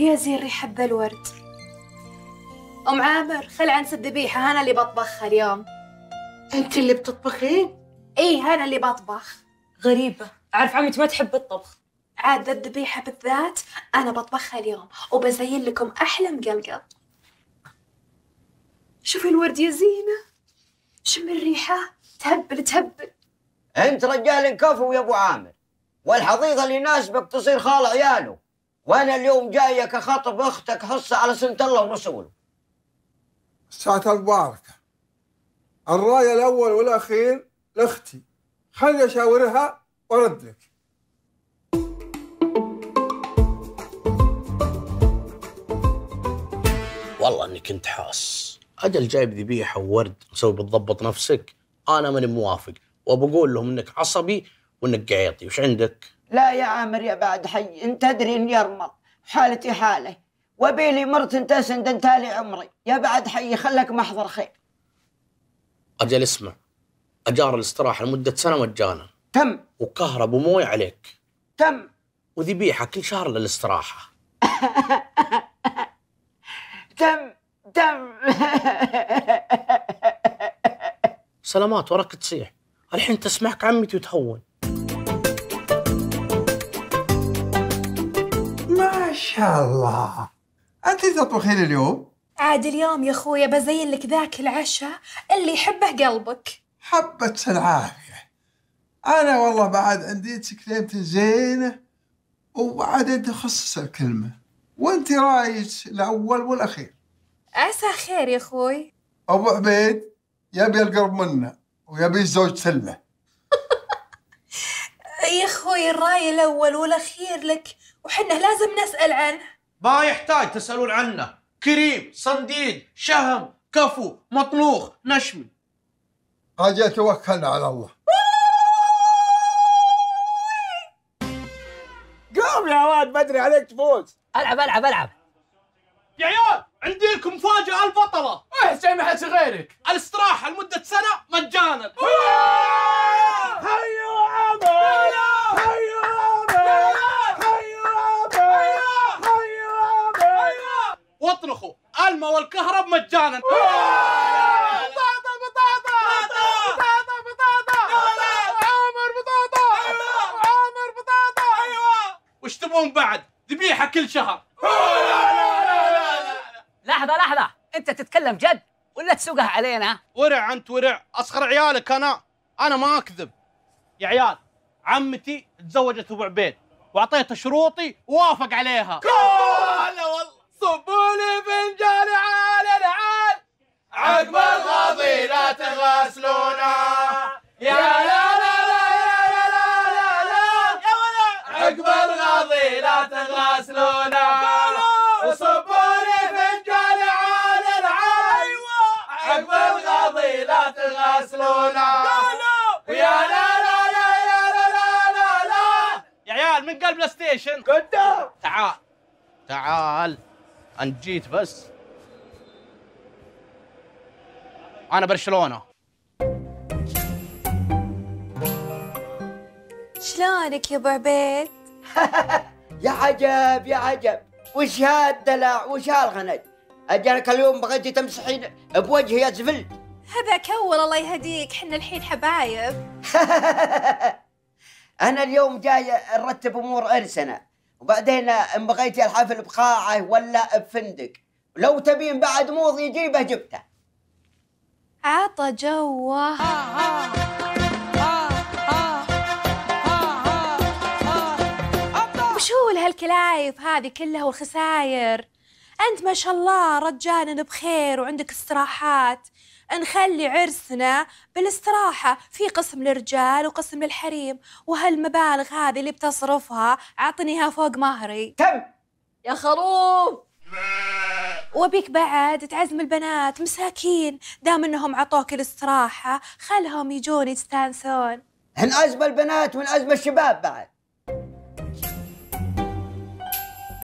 هي زين ريحة ذا الورد. أم عامر خل عن الذبيحة أنا اللي بطبخها اليوم. أنت اللي بتطبخين إيه أنا اللي بطبخ. غريبة. أعرف عمتي ما تحب الطبخ. عاد الذبيحة بالذات أنا بطبخها اليوم وبزين لكم أحلى مقلقط شوفي الورد يا زينة. شم الريحة. تهبل تهبل. أنت رجال كفو يا أبو عامر والحظيظه اللي يناسبك تصير خال عياله. وأنا اليوم جايك اخاطب أختك حصه على سنة الله ورسوله. ساعة المباركة. الرأي الأول والأخير لأختي. خلي أشاورها وأرد لك. والله إني كنت حاس. أجل جايب ذبيحة وورد مسوي بتضبط نفسك. أنا ماني موافق. وبقول لهم إنك عصبي وإنك قعيطي وش عندك؟ لا يا عامر يا بعد حي انت تدري اني ارمل حالتي حالة. وبيلي مرت تسند انتالي عمري. يا بعد حي خلك محضر خير. أجل اسمع. أجار الاستراحة لمدة سنة مجانا. تم. وكهرب ومويه عليك. تم. وذبيحة كل شهر للاستراحة. تم. تم. سلامات وراك تصيح. الحين تسمعك عمتي وتهون. شاء الله أنت تطبخين اليوم؟ عاد اليوم يا خويا بزين لك ذاك العشاء اللي يحبه قلبك. حبة العافية. أنا والله بعد عندي كلمة زينة وبعدين تخصص الكلمة. وأنت رأيك الأول والأخير؟ عسى خير يا خوي أبو عبيد يبي القرب منه ويبي الزوج سلة. يا خوي الرأي الأول والأخير لك. وحنا لازم نسأل عنه. ما يحتاج تسألون عنه. كريم صنديد شهم كفو مطلوخ نشمي أجل توكلنا على الله. قوم يا واد بدري عليك تفوز. ألعب ألعب ألعب. يا عيال عندي لكم مفاجأة البطلة. إيه شيء ما حد غيرك. الاستراحة لمدة سنة مجانا هيا عامر هيا عامر هيا عامر هيا واطلقوا الماء والكهرب مجانا. بطاطا بطاطا! بطاطا! بطاطا عامر بطاطا! عامر بطاطا! وش تبون بعد؟ ذبيحة كل شهر. لحظة لحظة. أنت تتكلم جد ولا تسوقها علينا؟ ورع أنت ورع. أصغر عيالك أنا. أنا ما أكذب. يا عيال عمتي تزوجت ابو عبيد واعطيته شروطي ووافق عليها. هلا والله. صبوا. لي فنجان عال العال عقب الغضي لا تغسلونا يا لا لا لا يا لا لا لا ولا عقب الغضي لا تغسلونا وصبوا لي فنجان عال العال عقب الغضي لا تغسلونا ويا لا لا لا لا لا لا لا يا عيال من قلب بلاي ستيشن قدام تعال تعال انت جيت بس. أنا برشلونة. شلونك يا أبو عبيد؟ يا عجب يا عجب. وش هالدلع وش هالغنج اجلك اليوم بغيتي تمسحين بوجهي يا زفل. هذاك أول الله يهديك. حنا الحين حبايب. أنا اليوم جاي نرتب أمور ارسنا وبعدين إن بغيتي الحفل بقاعة ولا بفندق. لو تبين بعد موض يجيبه جبته. عطى جوه. وشو هالكلايف هذه كلها والخساير؟ أنت ما شاء الله رجال بخير وعندك استراحات. نخلي عرسنا بالاستراحة في قسم للرجال وقسم للحريم وهالمبالغ هذه اللي بتصرفها أعطنيها فوق مهري. تم يا خروف! وبيك بعد تعزم البنات مساكين. دام إنهم عطوك الاستراحة خلهم يجون يستانسون. هن ازمه البنات وهن ازمه الشباب بعد.